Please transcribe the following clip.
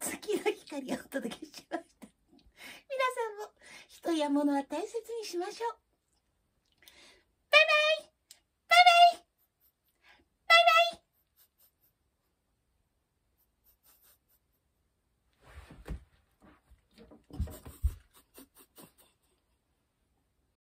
月の光をお届けしました。皆さんも人や物は大切にしましょう。